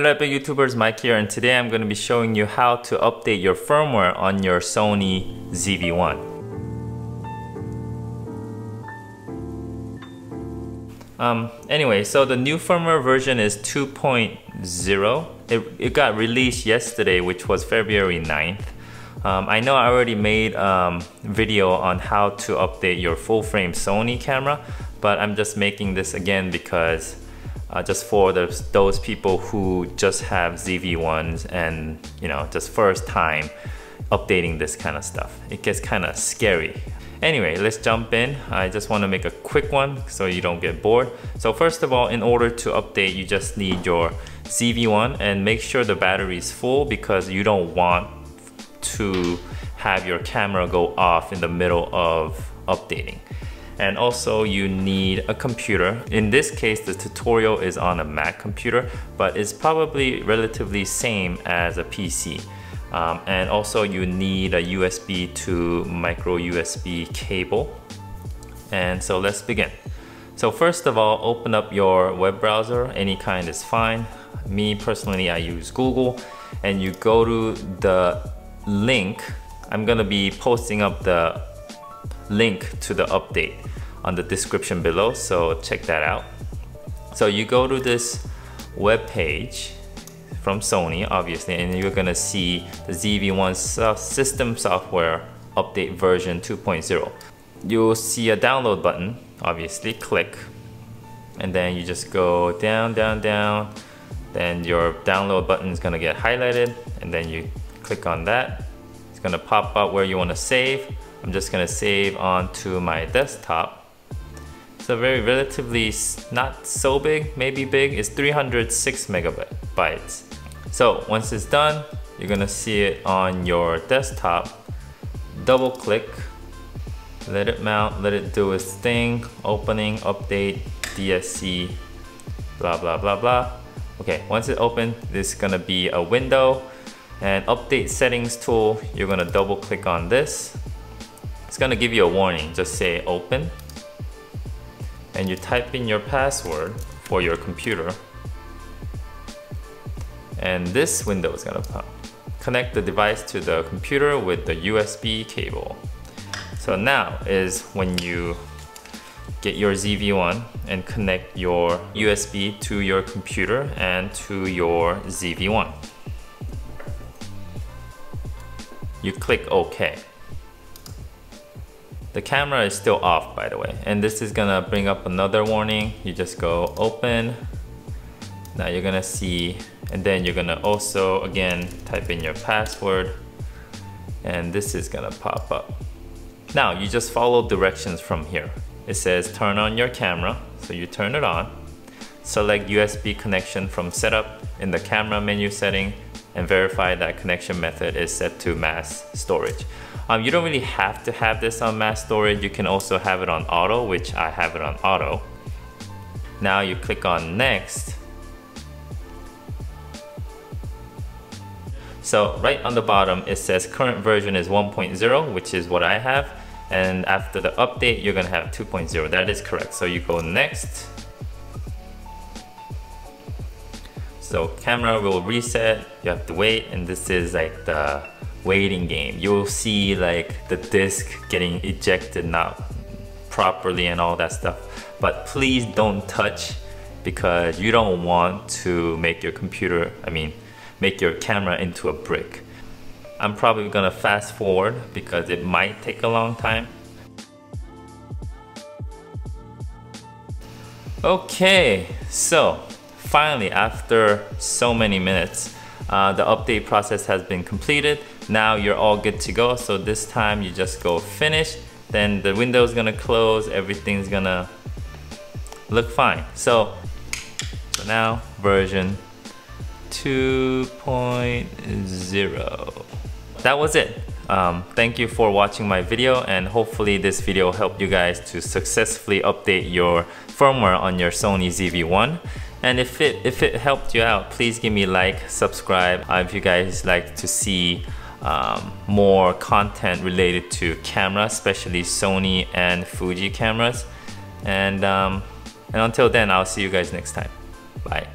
Hello Epic YouTubers, Mike here and today I'm going to be showing you how to update your firmware on your Sony ZV-1. Um, anyway, so the new firmware version is 2.0. It, it got released yesterday, which was February 9th. Um, I know I already made a um, video on how to update your full frame Sony camera, but I'm just making this again because uh, just for those, those people who just have ZV-1s and you know just first time updating this kind of stuff. It gets kind of scary. Anyway, let's jump in. I just want to make a quick one so you don't get bored. So first of all, in order to update, you just need your ZV-1 and make sure the battery is full because you don't want to have your camera go off in the middle of updating and also you need a computer. In this case, the tutorial is on a Mac computer, but it's probably relatively same as a PC. Um, and also you need a USB to micro USB cable. And so let's begin. So first of all, open up your web browser, any kind is fine. Me personally, I use Google and you go to the link. I'm gonna be posting up the link to the update on the description below, so check that out. So you go to this web page from Sony, obviously, and you're gonna see the ZV-1 system software update version 2.0. You'll see a download button, obviously, click, and then you just go down, down, down, then your download button is gonna get highlighted, and then you click on that. It's gonna pop up where you wanna save. I'm just gonna save onto my desktop So very relatively not so big, maybe big, it's 306 megabytes. So once it's done, you're gonna see it on your desktop. Double click, let it mount, let it do its thing, opening, update, DSC, blah, blah, blah, blah. Okay, once it opens, this is gonna be a window and update settings tool, you're gonna double click on this. It's gonna give you a warning, just say open and you type in your password for your computer and this window is gonna pop. Connect the device to the computer with the USB cable. So now is when you get your ZV-1 and connect your USB to your computer and to your ZV-1. You click OK. The camera is still off by the way and this is gonna bring up another warning. You just go open. Now you're gonna see and then you're gonna also again type in your password and this is gonna pop up. Now you just follow directions from here. It says turn on your camera so you turn it on. Select USB connection from setup in the camera menu setting and verify that connection method is set to mass storage. Um, you don't really have to have this on mass storage. You can also have it on auto, which I have it on auto. Now you click on next. So right on the bottom, it says current version is 1.0, which is what I have. And after the update, you're gonna have 2.0. That is correct. So you go next. So camera will reset, you have to wait, and this is like the waiting game. You'll see like the disc getting ejected not properly and all that stuff. But please don't touch because you don't want to make your computer, I mean, make your camera into a brick. I'm probably gonna fast forward because it might take a long time. Okay, so finally after so many minutes, uh, the update process has been completed. Now you're all good to go. So this time you just go finish, then the window is gonna close, everything's gonna look fine. So, so now version 2.0. That was it. Um, thank you for watching my video and hopefully this video helped you guys to successfully update your firmware on your Sony ZV-1. And if it, if it helped you out, please give me a like, subscribe uh, if you guys like to see um, more content related to camera, especially Sony and Fuji cameras. And, um, and until then, I'll see you guys next time. Bye.